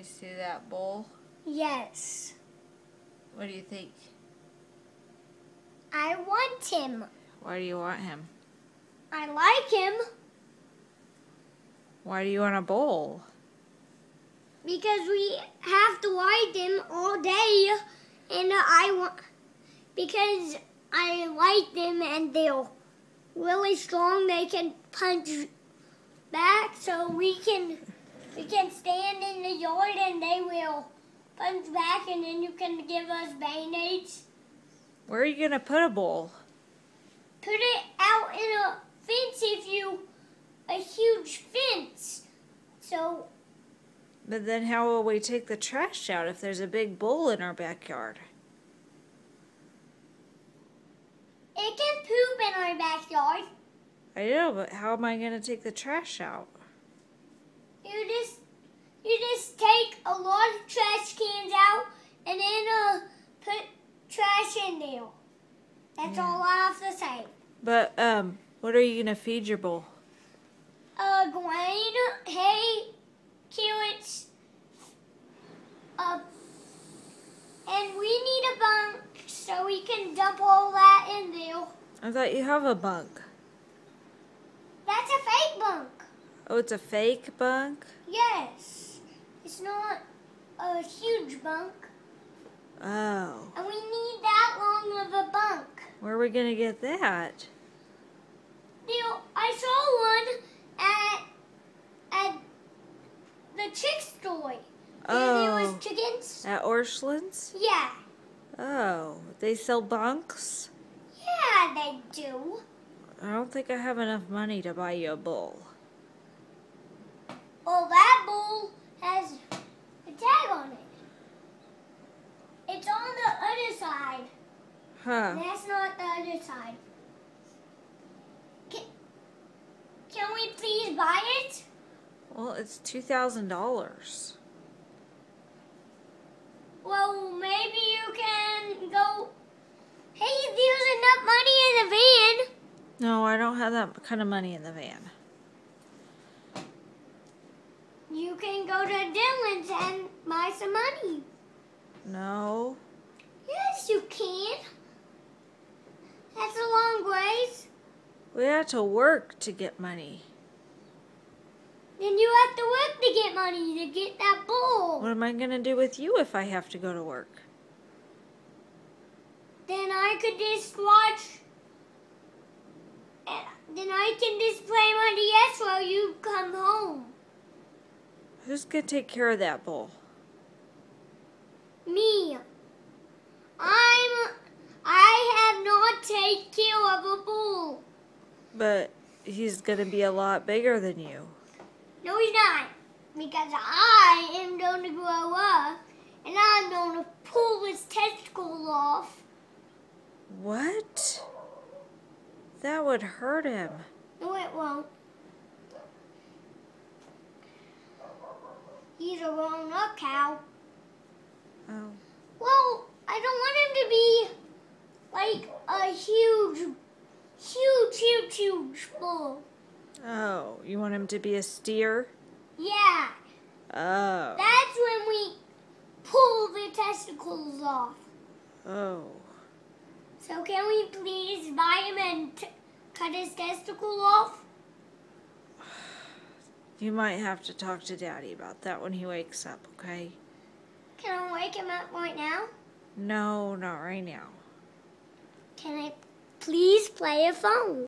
You see that bowl? Yes. What do you think? I want him. Why do you want him? I like him Why do you want a bowl? because we have to ride him all day, and I want because I like them and they're really strong. They can punch back, so we can we can stand in the yard and they will punch back, and then you can give us band-aids. Where are you gonna put a bull? Put it out in a fence if you a huge fence. So But then how will we take the trash out if there's a big bull in our backyard? it can poop in our backyard. I know, but how am I gonna take the trash out? You just you just take a lot of trash cans out and then uh put trash in there. That's Yeah. all I have to say. But um, what are you gonna feed your bull? Uh, grain, hay, carrots, uh, and we need a bunk so we can dump all that in there. I thought you have a bunk. That's a fake bunk. Oh, it's a fake bunk. Yes, it's not a huge bunk, Oh, and we need that long of a bunk. where are we gonna get that? Neil, I saw one at at the chick store. And there Oh, was chickens. at Orscheln's. Yeah, Oh, they sell bunks. yeah, they do. I don't think I have enough money to buy you a bull. Well, that bull has a tag on it. It's on the other side. Huh? That's not the other side. Can, can we please buy it? Well, it's two thousand dollars. Well, maybe you can go. Hey, there's enough money in the van. No, I don't have that kind of money in the van. You can go to Dylan's and buy some money. No. Yes, you can. That's a long ways. We have to work to get money. Then you have to work to get money to get that bull. What am I gonna do with you if I have to go to work? Then I could just watch. Eh, then I can just play my DS while you come home. Who's gonna take care of that bull? Me. I'm. I have not taken care of a bull. But he's gonna be a lot bigger than you. No, he's not. Because I am going to grow up and I'm going to pull his testicle off. What? That would hurt him. No, it won't. He's a grown up cow. Oh. Well, I don't want him to be like a huge, huge, huge, huge bull. Oh, you want him to be a steer? Yeah, Oh. that's when we pull the testicles off. Oh. So can we please buy him and t- cut his testicle off? You might have to talk to Daddy about that when he wakes up, okay? Can I wake him up right now? No, not right now. Can I please play a phone?